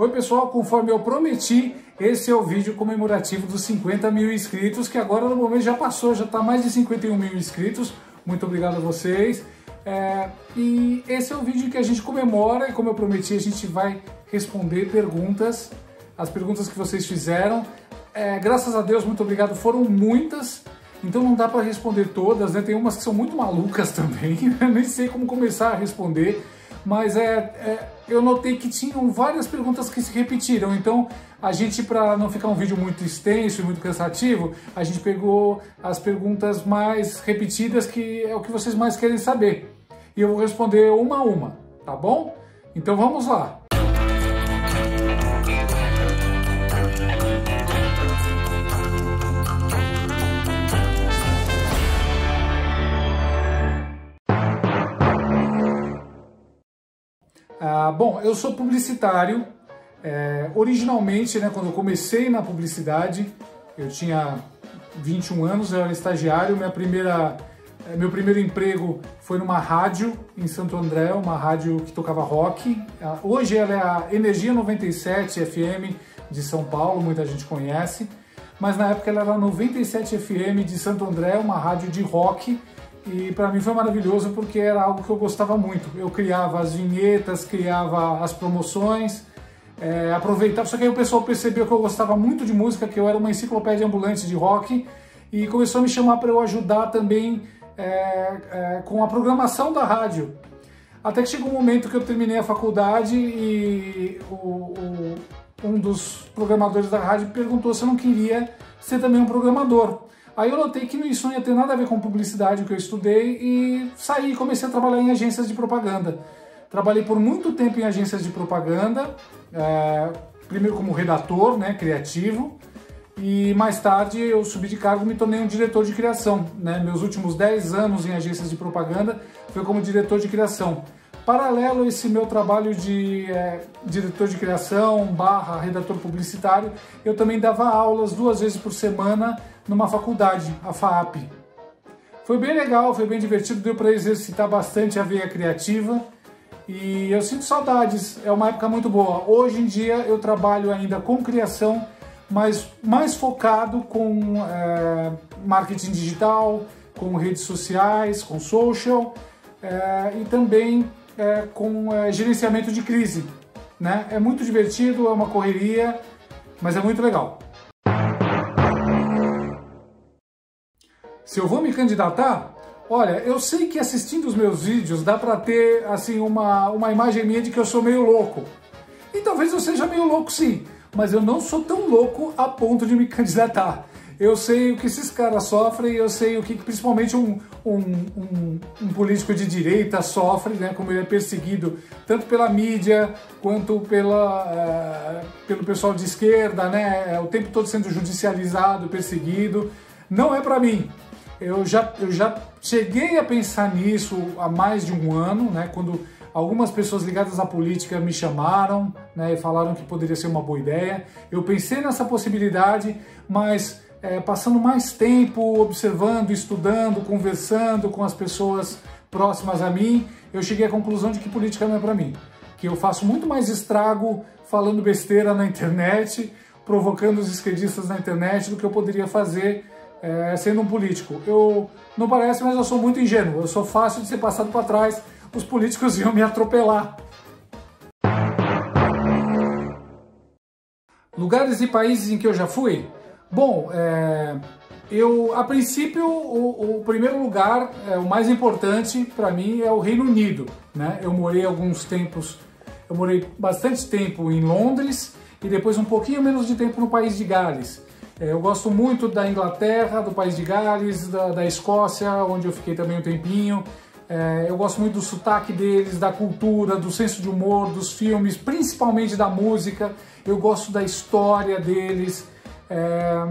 Oi pessoal, conforme eu prometi, esse é o vídeo comemorativo dos 50 mil inscritos, que agora no momento já passou, já está mais de 51 mil inscritos. Muito obrigado a vocês. É, e esse é o vídeo que a gente comemora e como eu prometi, a gente vai responder perguntas, as perguntas que vocês fizeram. É, graças a Deus, muito obrigado, foram muitas, então não dá para responder todas, né? Tem umas que são muito malucas também, nem sei como começar a responder mas é, é, eu notei que tinham várias perguntas que se repetiram, então a gente, para não ficar um vídeo muito extenso e muito cansativo, a gente pegou as perguntas mais repetidas, que é o que vocês mais querem saber. E eu vou responder uma a uma, tá bom? Então vamos lá! Ah, bom, eu sou publicitário. É, originalmente, né, quando eu comecei na publicidade, eu tinha 21 anos, eu era estagiário. Minha primeira, é, meu primeiro emprego foi numa rádio em Santo André, uma rádio que tocava rock. Ah, hoje ela é a Energia 97 FM de São Paulo, muita gente conhece. Mas na época ela era 97 FM de Santo André, uma rádio de rock e para mim foi maravilhoso porque era algo que eu gostava muito. Eu criava as vinhetas, criava as promoções, é, aproveitava. Só que aí o pessoal percebeu que eu gostava muito de música, que eu era uma enciclopédia ambulante de rock e começou a me chamar para eu ajudar também é, é, com a programação da rádio. Até que chegou um momento que eu terminei a faculdade e o, o, um dos programadores da rádio perguntou se eu não queria ser também um programador. Aí eu notei que isso não ia ter nada a ver com publicidade que eu estudei e saí e comecei a trabalhar em agências de propaganda. Trabalhei por muito tempo em agências de propaganda, é, primeiro como redator, né, criativo, e mais tarde eu subi de cargo e me tornei um diretor de criação. Né? Meus últimos 10 anos em agências de propaganda foi como diretor de criação. Paralelo a esse meu trabalho de é, diretor de criação barra redator publicitário, eu também dava aulas duas vezes por semana numa faculdade, a FAAP. Foi bem legal, foi bem divertido, deu para exercitar bastante a veia criativa e eu sinto saudades, é uma época muito boa. Hoje em dia eu trabalho ainda com criação, mas mais focado com é, marketing digital, com redes sociais, com social é, e também é, com é, gerenciamento de crise. Né? É muito divertido, é uma correria, mas é muito legal. Se eu vou me candidatar, olha, eu sei que assistindo os meus vídeos dá para ter assim uma, uma imagem minha de que eu sou meio louco. E talvez eu seja meio louco sim, mas eu não sou tão louco a ponto de me candidatar. Eu sei o que esses caras sofrem, eu sei o que principalmente um, um, um, um político de direita sofre, né, como ele é perseguido tanto pela mídia quanto pela, uh, pelo pessoal de esquerda, né, é, o tempo todo sendo judicializado, perseguido. Não é para mim, eu já, eu já cheguei a pensar nisso há mais de um ano, né, quando algumas pessoas ligadas à política me chamaram né, e falaram que poderia ser uma boa ideia. Eu pensei nessa possibilidade, mas é, passando mais tempo observando, estudando, conversando com as pessoas próximas a mim, eu cheguei à conclusão de que política não é para mim. Que eu faço muito mais estrago falando besteira na internet, provocando os esquerdistas na internet, do que eu poderia fazer é, sendo um político. Eu não parece, mas eu sou muito ingênuo. Eu sou fácil de ser passado para trás. Os políticos iam me atropelar. Lugares e países em que eu já fui? Bom, é, eu a princípio o, o, primeiro lugar, é, o mais importante para mim é o Reino Unido. Né? Eu morei alguns tempos, eu morei bastante tempo em Londres e depois um pouquinho menos de tempo no país de Gales. É, eu gosto muito da Inglaterra, do país de Gales, da, da Escócia, onde eu fiquei também um tempinho. É, eu gosto muito do sotaque deles, da cultura, do senso de humor, dos filmes, principalmente da música. Eu gosto da história deles, é,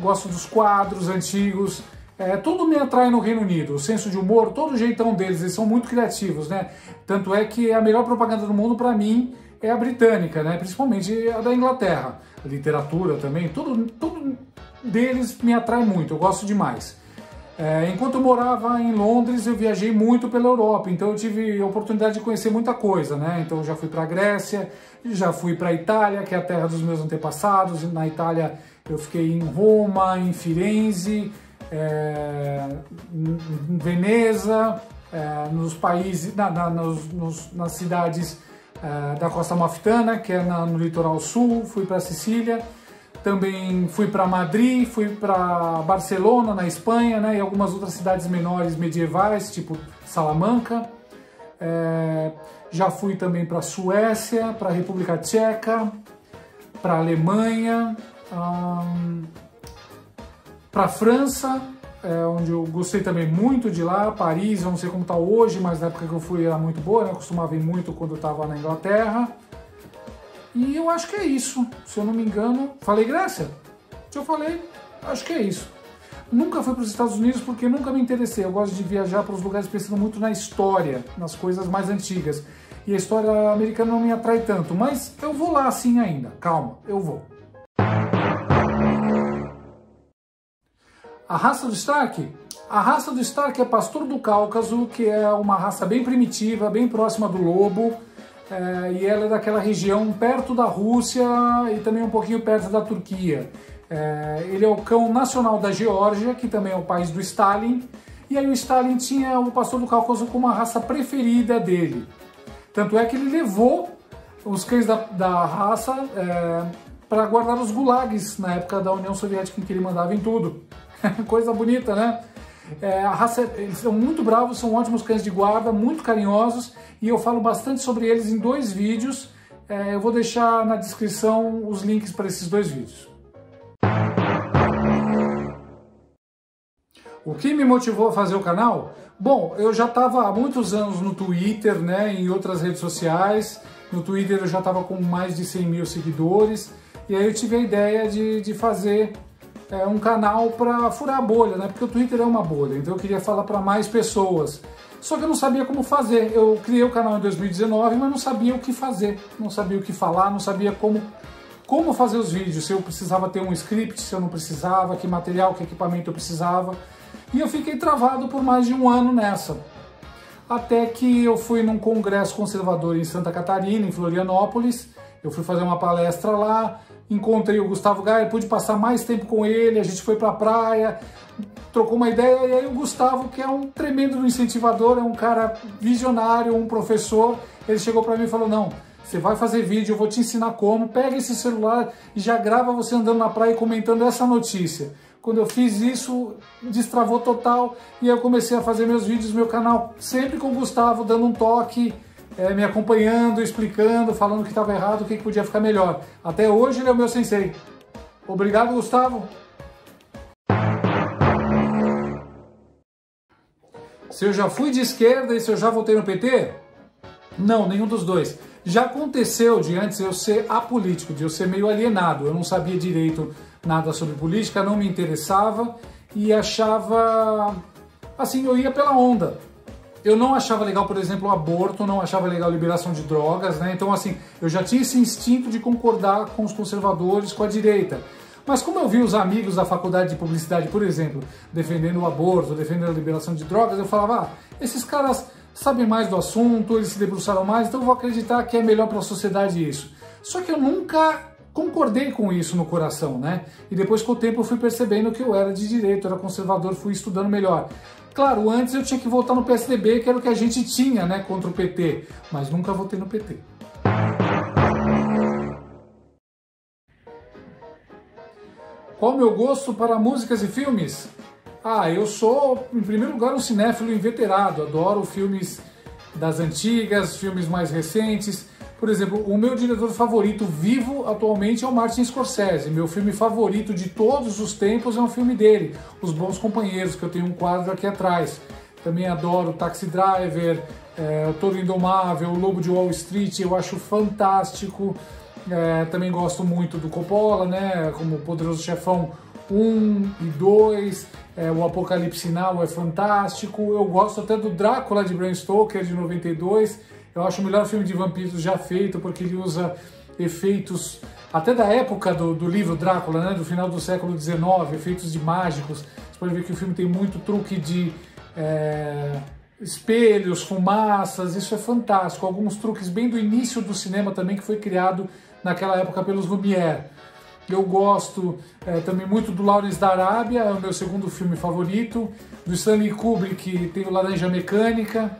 gosto dos quadros antigos. É, tudo me atrai no Reino Unido, o senso de humor, todo o jeitão deles, eles são muito criativos, né? Tanto é que a melhor propaganda do mundo para mim é a britânica, né? Principalmente a da Inglaterra literatura também, tudo, tudo deles me atrai muito, eu gosto demais. É, enquanto eu morava em Londres, eu viajei muito pela Europa, então eu tive a oportunidade de conhecer muita coisa, né? Então eu já fui para a Grécia, já fui para a Itália, que é a terra dos meus antepassados. Na Itália eu fiquei em Roma, em Firenze, é, em Veneza, é, nos países, na, na, nos, nos, nas cidades é, da Costa Amalfitana, que é na, no litoral sul, fui para Sicília. Também fui para Madrid, fui para Barcelona, na Espanha, né, e algumas outras cidades menores medievais, tipo Salamanca. É, já fui também para Suécia, para República Tcheca, para Alemanha, hum, para a França, é, onde eu gostei também muito de lá, Paris, eu não sei como está hoje, mas na época que eu fui era muito boa, né? eu costumava ir muito quando eu estava na Inglaterra. E eu acho que é isso. Se eu não me engano, falei Grécia? Se eu falei, acho que é isso. Nunca fui para os Estados Unidos porque nunca me interessei. Eu gosto de viajar para os lugares pensando muito na história, nas coisas mais antigas. E a história americana não me atrai tanto, mas eu vou lá assim ainda. Calma, eu vou. A raça do Stark? A raça do Stark é pastor do Cáucaso, que é uma raça bem primitiva, bem próxima do lobo é, e ela é daquela região perto da Rússia e também um pouquinho perto da Turquia. É, ele é o cão nacional da Geórgia, que também é o país do Stalin, e aí o Stalin tinha o pastor do Cáucaso como a raça preferida dele. Tanto é que ele levou os cães da, da raça é, para guardar os gulags na época da União Soviética em que ele mandava em tudo. Coisa bonita, né? É, a raça, eles são muito bravos, são ótimos cães de guarda, muito carinhosos e eu falo bastante sobre eles em dois vídeos. É, eu vou deixar na descrição os links para esses dois vídeos. O que me motivou a fazer o canal? Bom, eu já estava há muitos anos no Twitter, né, em outras redes sociais. No Twitter eu já estava com mais de 100 mil seguidores. E aí eu tive a ideia de, de fazer é, um canal para furar a bolha, né? Porque o Twitter é uma bolha, então eu queria falar para mais pessoas. Só que eu não sabia como fazer. Eu criei o canal em 2019, mas não sabia o que fazer, não sabia o que falar, não sabia como como fazer os vídeos, se eu precisava ter um script, se eu não precisava, que material, que equipamento eu precisava. E eu fiquei travado por mais de um ano nessa. Até que eu fui num congresso conservador em Santa Catarina, em Florianópolis. Eu fui fazer uma palestra lá, encontrei o Gustavo Gaia, pude passar mais tempo com ele, a gente foi pra praia, trocou uma ideia, e aí o Gustavo, que é um tremendo incentivador, é um cara visionário, um professor, ele chegou para mim e falou, não, você vai fazer vídeo, eu vou te ensinar como, pega esse celular e já grava você andando na praia e comentando essa notícia. Quando eu fiz isso, destravou total e eu comecei a fazer meus vídeos, meu canal, sempre com o Gustavo, dando um toque, é, me acompanhando, explicando, falando que estava errado, o que, que podia ficar melhor. Até hoje ele é o meu sensei. Obrigado, Gustavo. Se eu já fui de esquerda e se eu já votei no PT? Não, nenhum dos dois. Já aconteceu de antes eu ser apolítico, de eu ser meio alienado. Eu não sabia direito nada sobre política, não me interessava e achava. Assim, eu ia pela onda. Eu não achava legal, por exemplo, o aborto, não achava legal a liberação de drogas, né? Então, assim, eu já tinha esse instinto de concordar com os conservadores, com a direita. Mas como eu vi os amigos da faculdade de publicidade, por exemplo, defendendo o aborto, defendendo a liberação de drogas, eu falava, ah, esses caras sabem mais do assunto, eles se debruçaram mais, então eu vou acreditar que é melhor para a sociedade isso. Só que eu nunca concordei com isso no coração, né? E depois com o tempo eu fui percebendo que eu era de direito, era conservador, fui estudando melhor. Claro, antes eu tinha que votar no PSDB, que era o que a gente tinha, né, contra o PT, mas nunca votei no PT. Qual o meu gosto para músicas e filmes? Ah, eu sou, em primeiro lugar, um cinéfilo inveterado. Adoro filmes das antigas, filmes mais recentes. Por exemplo, o meu diretor favorito vivo atualmente é o Martin Scorsese. Meu filme favorito de todos os tempos é um filme dele, Os Bons Companheiros, que eu tenho um quadro aqui atrás. Também adoro Taxi Driver, é, Toro Indomável, O Lobo de Wall Street, eu acho fantástico. É, também gosto muito do Coppola, né? Como Poderoso Chefão 1 e 2. É, o Apocalipse Now é fantástico. Eu gosto até do Drácula de Bram Stoker de 92. Eu acho o melhor filme de vampiros já feito porque ele usa efeitos até da época do, do livro Drácula, né, do final do século XIX, efeitos de mágicos. Você pode ver que o filme tem muito truque de é, espelhos, fumaças, isso é fantástico. Alguns truques bem do início do cinema também, que foi criado naquela época pelos Lumière. Eu gosto é, também muito do Lawrence da Arábia, é o meu segundo filme favorito. Do Stanley Kubrick, tem o Laranja Mecânica.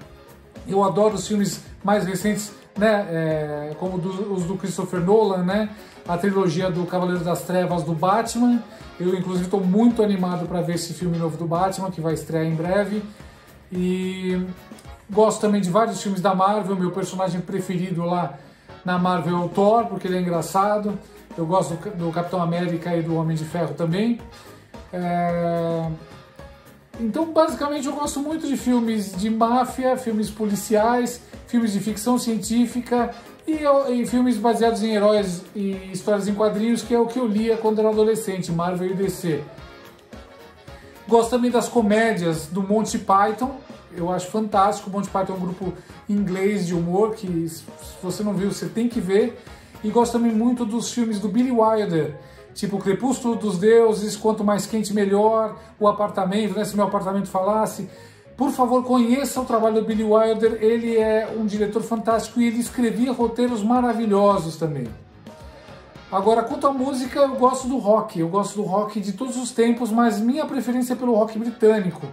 Eu adoro os filmes mais recentes, né, é, como do, os do Christopher Nolan, né? A trilogia do Cavaleiro das Trevas do Batman. Eu, inclusive, estou muito animado para ver esse filme novo do Batman, que vai estrear em breve. E gosto também de vários filmes da Marvel. Meu personagem preferido lá na Marvel é o Thor, porque ele é engraçado. Eu gosto do, Capitão América e do Homem de Ferro também. É... Então, basicamente, eu gosto muito de filmes de máfia, filmes policiais, filmes de ficção científica e, e, filmes baseados em heróis e histórias em quadrinhos, que é o que eu lia quando era adolescente, Marvel e DC. Gosto também das comédias do Monty Python. Eu acho fantástico. O Monty Python é um grupo inglês de humor que, se você não viu, você tem que ver. E gosto também muito dos filmes do Billy Wilder, tipo o Crepúsculo dos Deuses, Quanto Mais Quente Melhor, O Apartamento, né, se meu apartamento falasse. Por favor, conheça o trabalho do Billy Wilder, ele é um diretor fantástico e ele escrevia roteiros maravilhosos também. Agora, quanto à música, eu gosto do rock. Eu gosto do rock de todos os tempos, mas minha preferência é pelo rock britânico.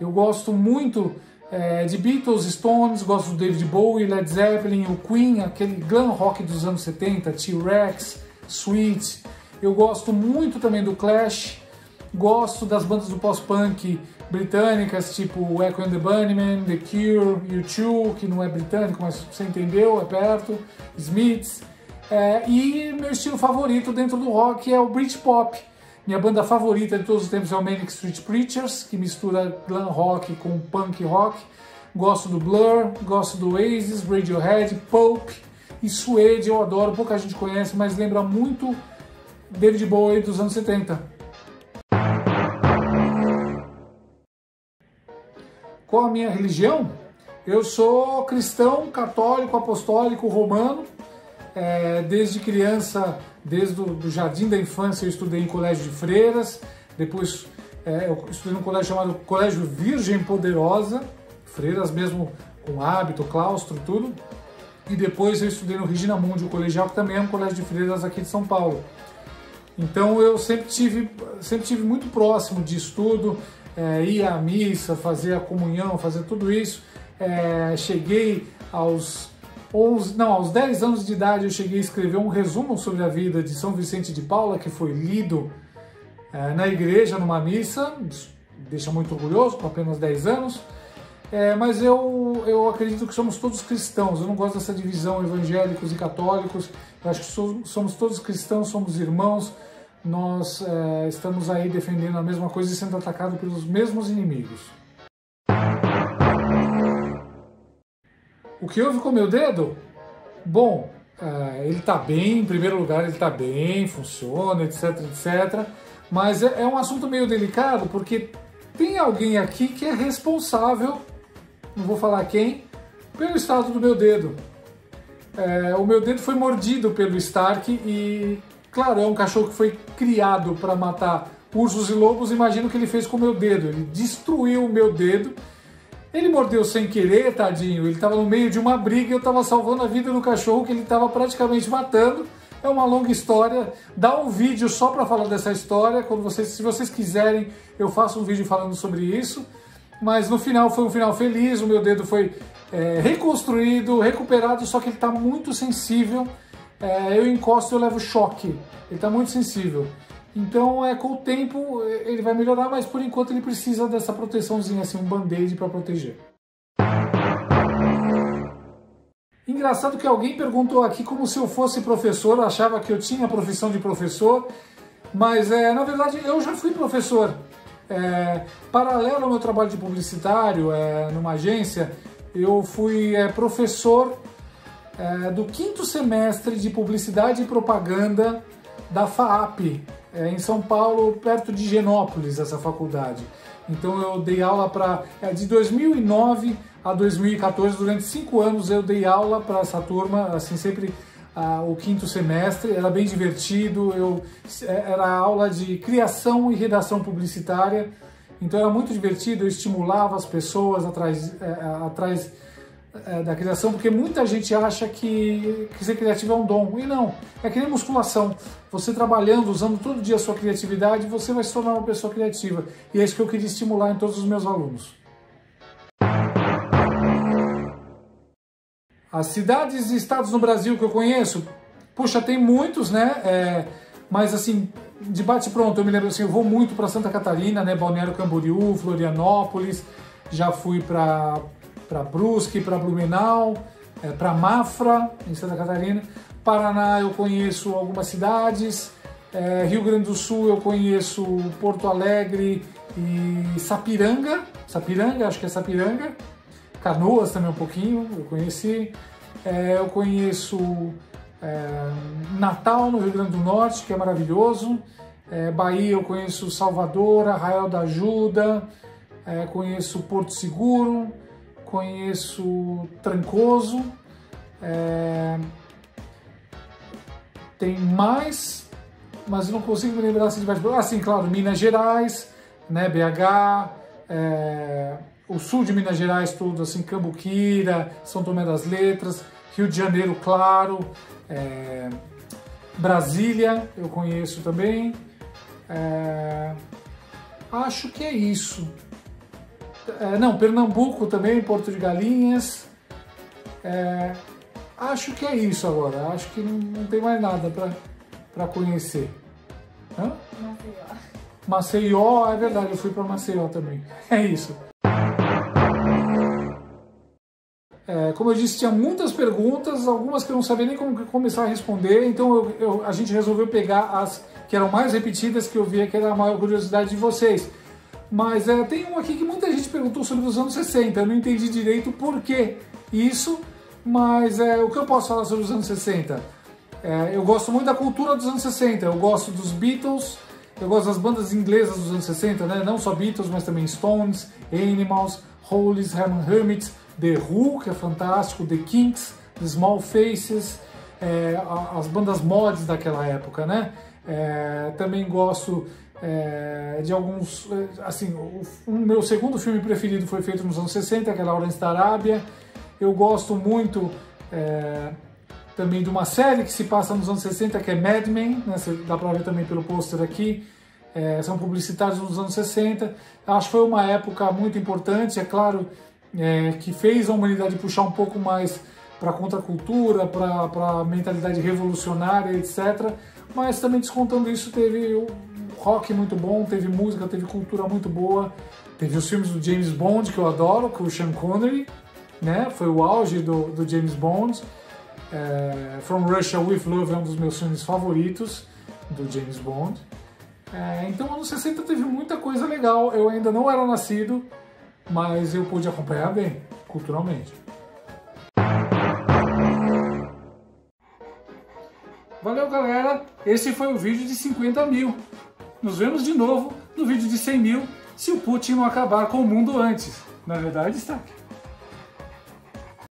Eu gosto muito é, de Beatles, Stones, gosto do David Bowie, Led Zeppelin, o Queen, aquele glam rock dos anos 70, T-Rex, Sweet. Eu gosto muito também do Clash. Gosto das bandas do pós-punk britânicas, tipo Echo and the Bunnymen, The Cure, U2, que não é britânico, mas você entendeu, é perto, Smiths. É, e meu estilo favorito dentro do rock é o Britpop. Minha banda favorita de todos os tempos é o Manic Street Preachers, que mistura glam rock com punk rock. Gosto do Blur, gosto do Oasis, Radiohead, Pulp e Suede, eu adoro, pouca gente conhece, mas lembra muito David Bowie dos anos 70. Qual a minha religião? Eu sou cristão, católico, apostólico, romano, é, desde criança, desde o jardim da infância, eu estudei em colégio de freiras, depois é, eu estudei num colégio chamado Colégio Virgem Poderosa, freiras mesmo com hábito, claustro, tudo. E depois eu estudei no Regina Mundi, o colegial, que também é um colégio de freiras aqui de São Paulo. Então eu sempre tive, sempre tive muito próximo de estudo, é, ir à missa, fazer a comunhão, fazer tudo isso. É, cheguei aos 11, não, aos 10 anos de idade eu cheguei a escrever um resumo sobre a vida de São Vicente de Paula, que foi lido é, na igreja, numa missa, deixa muito orgulhoso, com apenas 10 anos. É, mas eu, eu acredito que somos todos cristãos, eu não gosto dessa divisão evangélicos e católicos, eu acho que somos todos cristãos, somos irmãos, nós é, estamos aí defendendo a mesma coisa e sendo atacados pelos mesmos inimigos. O que houve com meu dedo? Bom, uh, ele está bem, em primeiro lugar ele está bem, funciona, etc, etc. Mas é, é um assunto meio delicado porque tem alguém aqui que é responsável, não vou falar quem, pelo estado do meu dedo. É, o meu dedo foi mordido pelo Stark e, claro, é um cachorro que foi criado para matar ursos e lobos. Imagino que ele fez com o meu dedo. Ele destruiu o meu dedo ele mordeu sem querer, tadinho. Ele estava no meio de uma briga e eu estava salvando a vida do cachorro que ele estava praticamente matando. É uma longa história. Dá um vídeo só para falar dessa história. Quando vocês, se vocês quiserem, eu faço um vídeo falando sobre isso. Mas no final foi um final feliz. O meu dedo foi é, reconstruído, recuperado, só que ele está muito sensível. É, eu encosto e eu levo choque. Ele está muito sensível. Então, é, com o tempo, ele vai melhorar, mas por enquanto ele precisa dessa proteçãozinha, assim, um band-aid para proteger. Engraçado que alguém perguntou aqui como se eu fosse professor, achava que eu tinha a profissão de professor, mas é, na verdade eu já fui professor. É, paralelo ao meu trabalho de publicitário é, numa agência, eu fui é, professor é, do quinto semestre de publicidade e propaganda da FAAP, é, em São Paulo, perto de Genópolis, essa faculdade. Então eu dei aula para. É, de 2009 a 2014, durante cinco anos eu dei aula para essa turma, assim, sempre o quinto semestre, era bem divertido, eu, é, era aula de criação e redação publicitária, então era muito divertido, eu estimulava as pessoas atrás, é, é, atrás é, da criação, porque muita gente acha que, que ser criativo é um dom, e não, é que nem musculação, você trabalhando, usando todo dia a sua criatividade, você vai se tornar uma pessoa criativa, e é isso que eu queria estimular em todos os meus alunos. As cidades e estados no Brasil que eu conheço, puxa, tem muitos, né? É, mas assim, de bate pronto, eu me lembro assim, eu vou muito para Santa Catarina, né? Balneário Camboriú, Florianópolis, já fui para para Brusque, para Blumenau, é, para Mafra, em Santa Catarina. Paraná eu conheço algumas cidades, é, Rio Grande do Sul eu conheço Porto Alegre e Sapiranga, Sapiranga, acho que é Sapiranga. Canoas também um pouquinho, eu conheci. É, eu conheço é, Natal, no Rio Grande do Norte, que é maravilhoso. É, Bahia eu conheço Salvador, Arraial da Ajuda, é, conheço Porto Seguro, conheço Trancoso. É, tem mais, mas não consigo me lembrar assim de mais. Ah, sim, claro, Minas Gerais, né, BH, é, o sul de Minas Gerais tudo, assim, Cambuquira, São Tomé das Letras, Rio de Janeiro, claro, é, Brasília eu conheço também. É, acho que é isso. É, não, Pernambuco também, Porto de Galinhas. É, acho que é isso agora. Acho que não, não tem mais nada para conhecer. Hã? Maceió. Maceió, é verdade, eu fui para Maceió também. É isso. É, como eu disse, tinha muitas perguntas, algumas que eu não sabia nem como começar a responder, então eu, eu, a gente resolveu pegar as que eram mais repetidas, que eu via que era a maior curiosidade de vocês. Mas é, tem um aqui que muita gente perguntou sobre os anos 60, eu não entendi direito por que isso, mas é, o que eu posso falar sobre os anos 60? É, eu gosto muito da cultura dos anos 60, eu gosto dos Beatles, eu gosto das bandas inglesas dos anos 60, né? não só Beatles, mas também Stones, Animals, Hollies, Herman Hermits, The Who, que é fantástico, The Kinks, The Small Faces, é, as bandas mods daquela época, né? É, também gosto é, de alguns, é, assim, o, o, meu segundo filme preferido foi feito nos anos 60, que é Lawrence da Arábia. Eu gosto muito é, também de uma série que se passa nos anos 60, que é Mad Men, né? dá pra ver também pelo pôster aqui. É, são publicitários nos anos 60. Acho que foi uma época muito importante, é claro é, que fez a humanidade puxar um pouco mais para a contracultura, para a mentalidade revolucionária, etc. Mas também descontando isso, teve o rock muito bom, teve música, teve cultura muito boa, teve os filmes do James Bond, que eu adoro, com o Sean Connery, né? foi o auge do, do James Bond. É, From Russia with Love é um dos meus filmes favoritos do James Bond. É, então, anos 60 teve muita coisa legal. Eu ainda não era nascido, mas eu pude acompanhar bem, culturalmente. Valeu, galera! Esse foi o vídeo de 50 mil. Nos vemos de novo no vídeo de 100 mil, se o Putin não acabar com o mundo antes. Na verdade, está aqui.